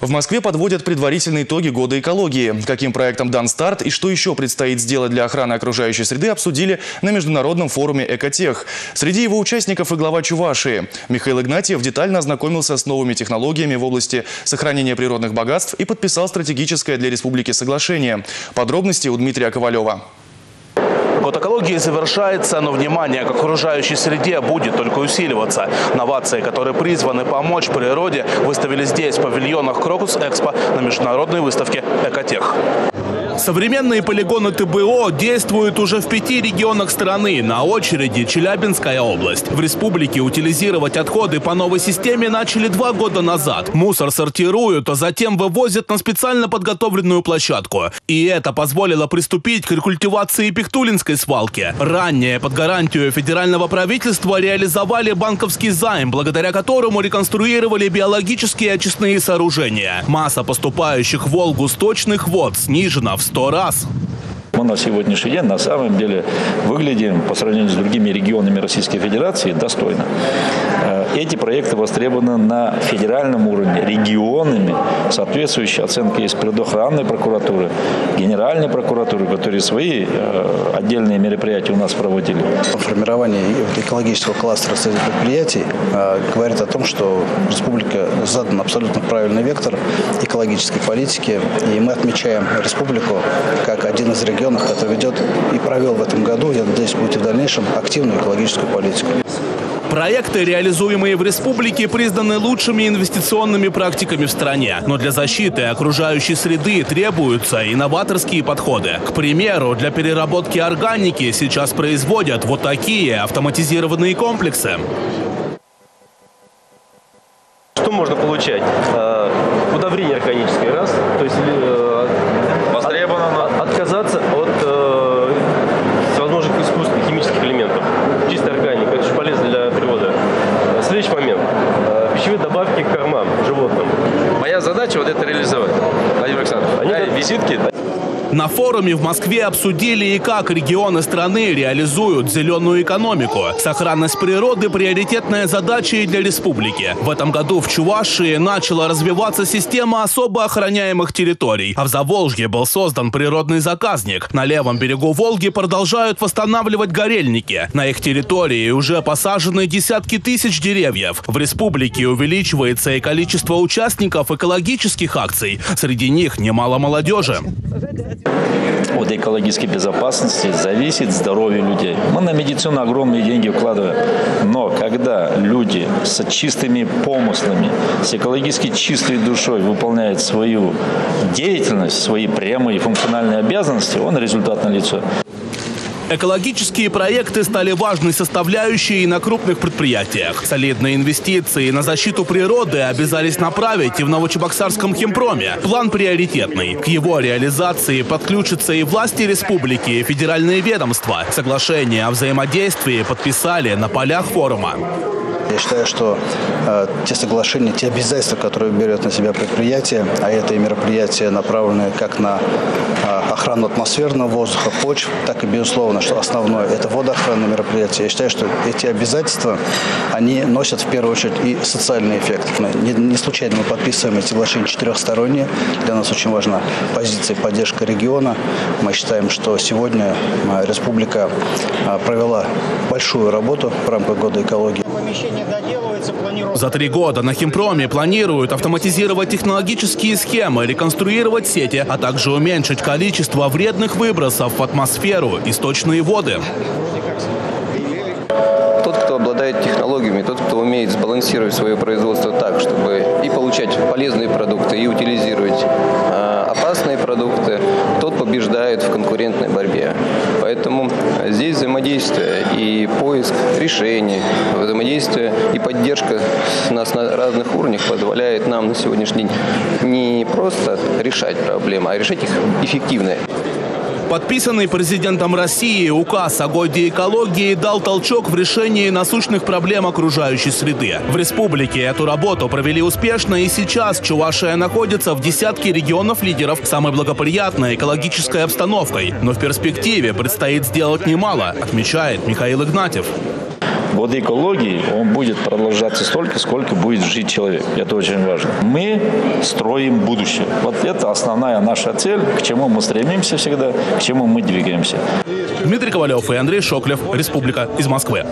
В Москве подводят предварительные итоги года экологии. Каким проектом дан старт и что еще предстоит сделать для охраны окружающей среды, обсудили на международном форуме «Экотех». Среди его участников и глава Чувашии. Михаил Игнатьев детально ознакомился с новыми технологиями в области сохранения природных богатств и подписал стратегическое для республики соглашение. Подробности у Дмитрия Ковалева. Год экологии завершается, но внимание к окружающей среде будет только усиливаться. Новации, которые призваны помочь природе, выставили здесь, в павильонах Крокус Экспо на международной выставке «Экотех». Современные полигоны ТБО действуют уже в пяти регионах страны. На очереди Челябинская область. В республике утилизировать отходы по новой системе начали два года назад. Мусор сортируют, а затем вывозят на специально подготовленную площадку. И это позволило приступить к рекультивации Пихтулинской свалки. Ранее под гарантию федерального правительства реализовали банковский займ, благодаря которому реконструировали биологические очистные сооружения. Масса поступающих в Волгу сточных вод снижена в 100 раз. Мы на сегодняшний день на самом деле выглядим по сравнению с другими регионами Российской Федерации достойно. Э, эти проекты востребованы на федеральном уровне, регионами. Соответствующие оценки есть природоохранной прокуратуры, генеральной прокуратуры, которые свои э, отдельные мероприятия у нас проводили. Формирование экологического кластера среди предприятий э, говорит о том, что республика задан абсолютно правильный вектор экологической политики. И мы отмечаем республику как один из регионов, регионах это ведет и провел в этом году, я надеюсь, будет и в дальнейшем активную экологическую политику. Проекты, реализуемые в республике, признаны лучшими инвестиционными практиками в стране. Но для защиты окружающей среды требуются инноваторские подходы. К примеру, для переработки органики сейчас производят вот такие автоматизированные комплексы. Что можно получать? Вот это реализовать. Владимир Александрович, Они да, визитки. На форуме в Москве обсудили и как регионы страны реализуют зеленую экономику. Сохранность природы – приоритетная задача и для республики. В этом году в Чувашии начала развиваться система особо охраняемых территорий, а в Заволжье был создан природный заказник. На левом берегу Волги продолжают восстанавливать горельники. На их территории уже посажены десятки тысяч деревьев. В республике увеличивается и количество участников экологических акций. Среди них немало молодежи от экологической безопасности зависит здоровье людей. Мы на медицину огромные деньги вкладываем. Но когда люди с чистыми помыслами, с экологически чистой душой выполняют свою деятельность, свои прямые функциональные обязанности, он результат налицо. Экологические проекты стали важной составляющей на крупных предприятиях. Солидные инвестиции на защиту природы обязались направить и в Новочебоксарском химпроме. План приоритетный. К его реализации подключатся и власти республики, и федеральные ведомства. Соглашение о взаимодействии подписали на полях форума. Я считаю, что э, те соглашения, те обязательства, которые берет на себя предприятие, а это и мероприятия, направленные как на э, охрану атмосферного воздуха, почв, так и, безусловно, что основное – это водоохранное мероприятие. Я считаю, что эти обязательства, они носят в первую очередь и социальный эффект. Не, не случайно мы подписываем эти соглашения четырехсторонние. Для нас очень важна позиция и поддержка региона. Мы считаем, что сегодня э, республика э, провела большую работу в рамках года экологии помещение доделывается, планируется... За три года на Химпроме планируют автоматизировать технологические схемы, реконструировать сети, а также уменьшить количество вредных выбросов в атмосферу и сточные воды. Тот, кто обладает технологиями, тот, кто умеет сбалансировать свое производство так, чтобы и получать полезные продукты, и утилизировать э, опасные продукты, тот побеждает в конкурентной борьбе. Поэтому здесь взаимодействие и поиск решений, взаимодействие и поддержка нас на разных уровнях позволяет нам на сегодняшний день не просто решать проблемы, а решать их эффективно. Подписанный президентом России указ о годе экологии дал толчок в решении насущных проблем окружающей среды. В республике эту работу провели успешно и сейчас Чувашия находится в десятке регионов лидеров самой благоприятной экологической обстановкой. Но в перспективе предстоит сделать немало, отмечает Михаил Игнатьев годы экологии, он будет продолжаться столько, сколько будет жить человек. Это очень важно. Мы строим будущее. Вот это основная наша цель, к чему мы стремимся всегда, к чему мы двигаемся. Дмитрий Ковалев и Андрей Шоклев. Республика из Москвы.